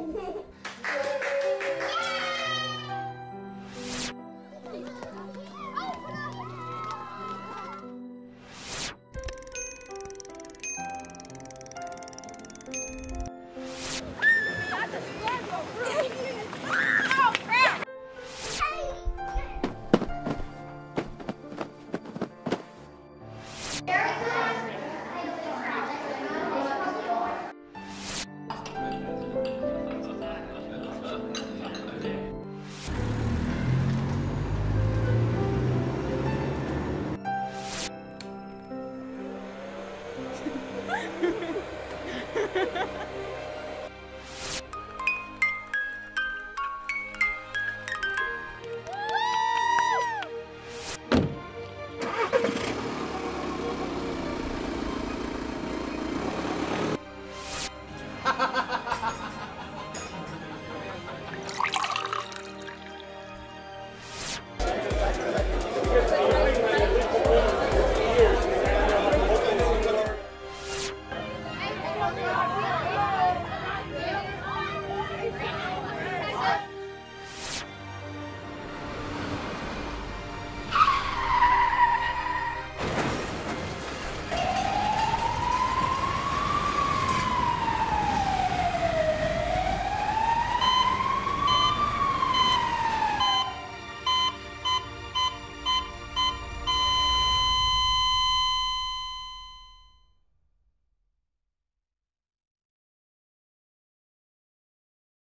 Woo! Yeah.